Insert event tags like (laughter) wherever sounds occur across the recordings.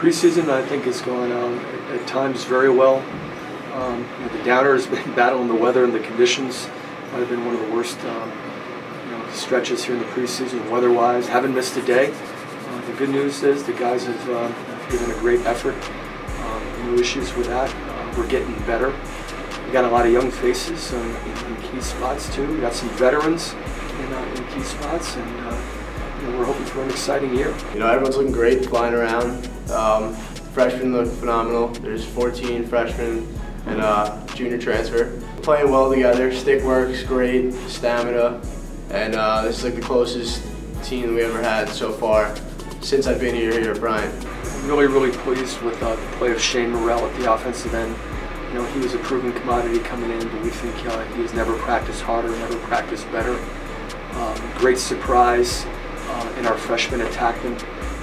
Preseason, I think, has gone on at, times very well. Um, you know, the downer has been (laughs) battling the weather and the conditions. Might have been one of the worst um, you know, stretches here in the preseason, weather-wise. Haven't missed a day. Uh, the good news is the guys have, uh, given a great effort. Um, no issues with that. Uh, we're getting better. We got a lot of young faces um, in, in, key spots too. We got some veterans in, uh, in key spots, and you know, we're hoping for an exciting year. You know, everyone's looking great, flying around. Um, freshmen look phenomenal. There's 14 freshmen and uh, junior transfer. Playing well together, stick works great, stamina, and uh, this is like the closest team we ever had so far since I've been here here at Bryant. Really, really pleased with uh, the play of Shane Morrell at the offensive end. You know, he was a proven commodity coming in, but we think uh, he has never practiced harder, never practiced better. Um, great surprise uh, in our freshman attackmen.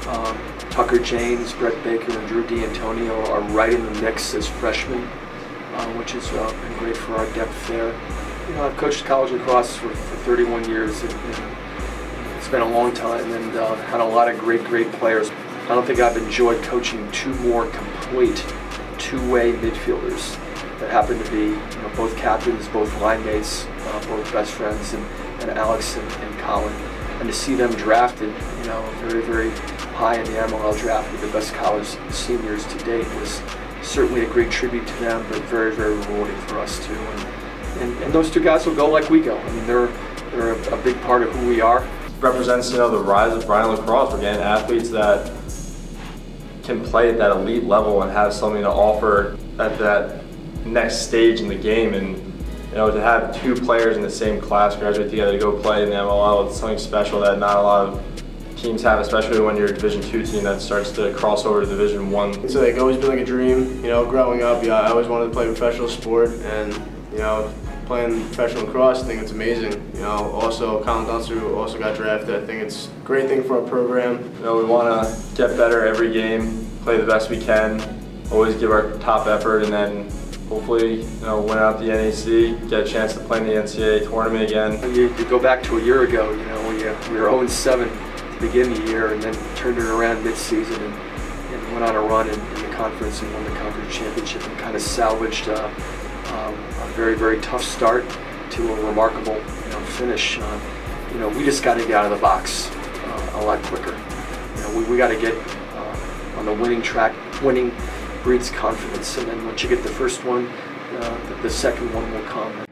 Um, Tucker James, Brett Baker, and Drew D'Antonio are right in the mix as freshmen, uh, which has uh, been great for our depth there. You know, I've coached college lacrosse for, for 31 years. And, and it's been a long time and uh, had a lot of great, great players. I don't think I've enjoyed coaching two more complete two-way midfielders that happen to be you know, both captains, both line mates, uh, both best friends, and, and Alex and, and Colin and to see them drafted, you know, very, very high in the MLL draft with the best college seniors to date was certainly a great tribute to them, but very, very rewarding for us too. And, and, and those two guys will go like we go. I mean, they're, they're a, a big part of who we are. Represents, you know, the rise of Bryant lacrosse. We're getting athletes that can play at that elite level and have something to offer at that next stage in the game. And you know, to have two players in the same class graduate together to go play in the MLL, it's something special that not a lot of teams have, especially when you're a Division two team that starts to cross over to Division one. It's like always been like a dream, you know, growing up. Yeah, I always wanted to play professional sport, and you know, playing professional lacrosse, I think it's amazing. You know, also Colin Dunster also got drafted. I think it's a great thing for our program. You know, we want to get better every game, play the best we can, always give our top effort, and then hopefully, you know, win out the NEC, get a chance to play in the NCAA tournament again. You, you go back to a year ago, you know, we, uh, we were 0-7 to begin the year and then turned it around mid-season and, and, went on a run in, in, the conference and won the conference championship and kind of salvaged uh, um, a very, very tough start to a remarkable you know, finish. Uh, you know, we just got to get out of the box uh, a lot quicker. You know, we, we got to get uh, on the winning track, winning breeds confidence. And then once you get the first one, uh, the, the, second one will come.